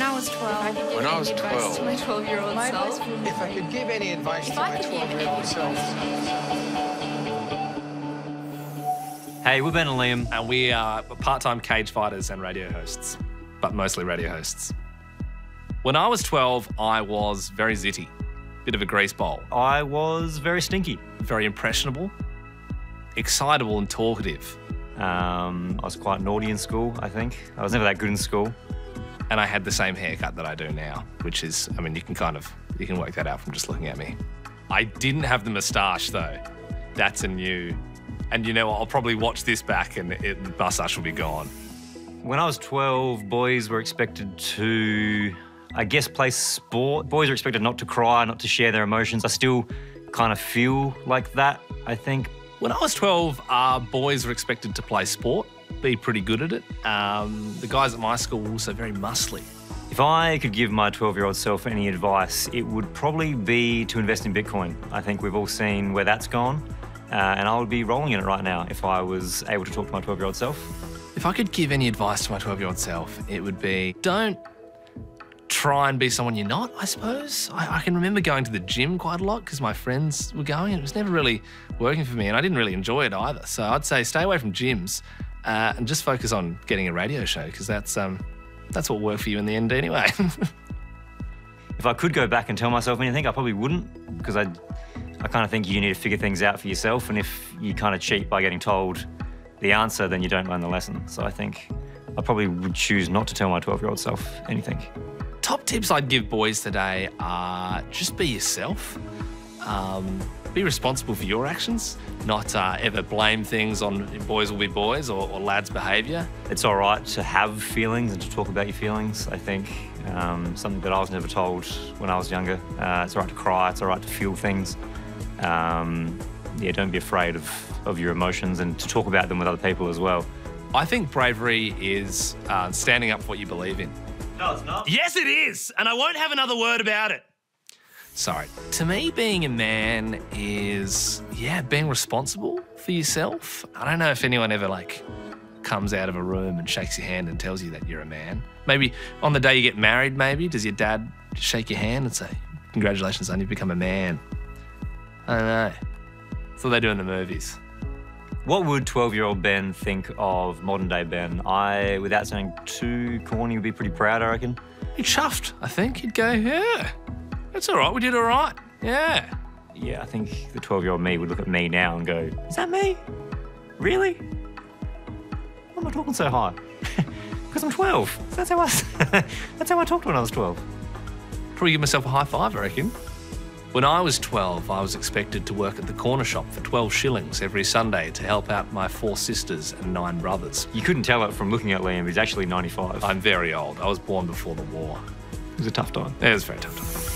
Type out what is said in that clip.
When I was 12. When I was 12. To my 12 year old self. If I could give any advice If to I my 12 year old self. Hey, we're Ben and Liam. and we are part-time cage fighters and radio hosts, but mostly radio hosts. When I was 12, I was very zitty, bit of a grease bowl, I was very stinky. very impressionable, excitable and talkative, Um, I was quite naughty in school, I think. I was never that good in school. And I had the same haircut that I do now, which is, I mean, you can kind of you can work that out from just looking at me. I didn't have the moustache though. That's a new, and you know what? I'll probably watch this back, and it, the moustache will be gone. When I was 12, boys were expected to, I guess, play sport. Boys were expected not to cry, not to share their emotions. I still kind of feel like that, I think. When I was 12, uh, boys were expected to play sport, be pretty good at it. Um, the guys at my school were also very muscly. If I could give my 12 year old self any advice, it would probably be to invest in Bitcoin. I think we've all seen where that's gone, uh, and I would be rolling in it right now if I was able to talk to my 12 year old self. If I could give any advice to my 12 year old self, it would be don't try and be someone you're not, I suppose. I, I can remember going to the gym quite a lot because my friends were going and it was never really working for me and I didn't really enjoy it either. So I'd say stay away from gyms uh, and just focus on getting a radio show because that's, um, that's what worked for you in the end anyway. If I could go back and tell myself anything, I probably wouldn't because I, I kind of think you need to figure things out for yourself. And if you kind of cheat by getting told the answer, then you don't learn the lesson. So I think I probably would choose not to tell my 12 year old self anything. Top tips I'd give boys today are just be yourself. Um, be responsible for your actions, not uh, ever blame things on boys will be boys or, or lads' behaviour. It's all right to have feelings and to talk about your feelings. I think um, something that I was never told when I was younger. Uh, it's all right to cry. It's all right to feel things. Um, yeah, don't be afraid of, of your emotions and to talk about them with other people as well. I think bravery is uh, standing up for what you believe in. No, it's not. Yes, it is, and I won't have another word about it. Sorry. To me, being a man is, yeah, being responsible for yourself. I don't know if anyone ever, like, comes out of a room and shakes your hand and tells you that you're a man. Maybe on the day you get married, maybe, does your dad shake your hand and say, Congratulations, son, you've become a man? I don't know. That's what they do in the movies. What would 12 year old Ben think of modern day Ben? I, without sounding too corny, would be pretty proud, I reckon. He'd chuffed, I think. He'd go, Yeah, that's all right. We did all right. Yeah. Yeah, I think the 12 year old me would look at me now and go, Is that me? Really? Why am I talking so high? Because I'm 12. That's how, I, that's how I talked when I was 12. Probably give myself a high five, I reckon. When I was 12, I was expected to work at the corner shop for 12 shillings every Sunday to help out my four sisters and nine brothers. You couldn't tell it from looking at Liam, he's actually 95. I'm very old. I was born before the war. it was a tough time. It was a very tough time.